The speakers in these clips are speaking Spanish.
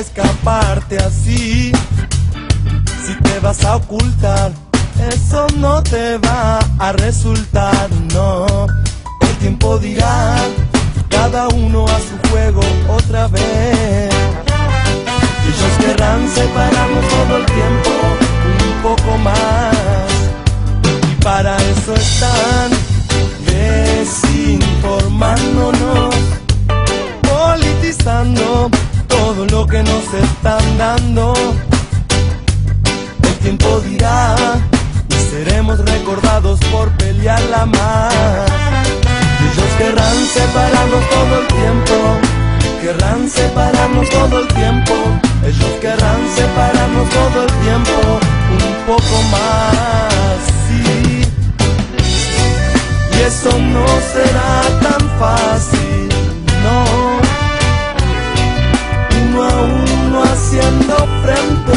escaparte así. Si te vas a ocultar, eso no te va a resultar, no. El tiempo dirá, cada uno a su juego otra vez. Ellos querrán separar tiempo dirá y seremos recordados por pelearla más. Ellos querrán separarnos todo el tiempo, querrán separarnos todo el tiempo. Ellos querrán separarnos todo el tiempo, un poco más, sí. Y eso no será tan fácil, no. Uno a uno haciendo frente.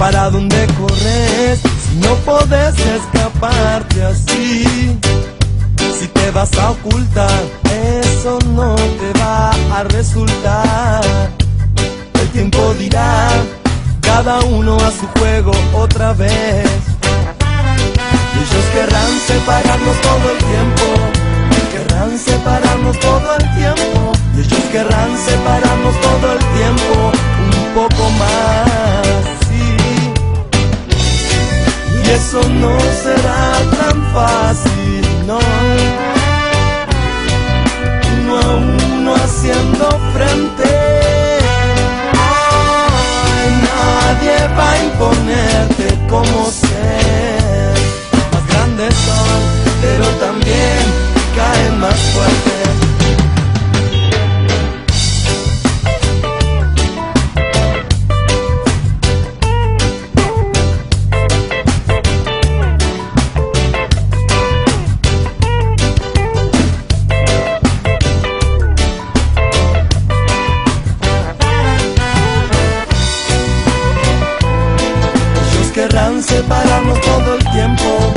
¿Para dónde corres si no puedes escaparte así? Si te vas a ocultar, eso no te va a resultar. El tiempo dirá, cada uno a su juego otra vez. Ellos querrán separarnos todo el tiempo, querrán separarnos todo el tiempo. Ellos querrán separarnos todo el tiempo, un poco más, Eso no será tan fácil. Querrán separarnos todo el tiempo,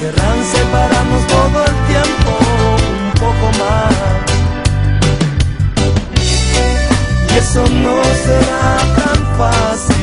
querrán separarnos todo el tiempo, un poco más. Y eso no será tan fácil.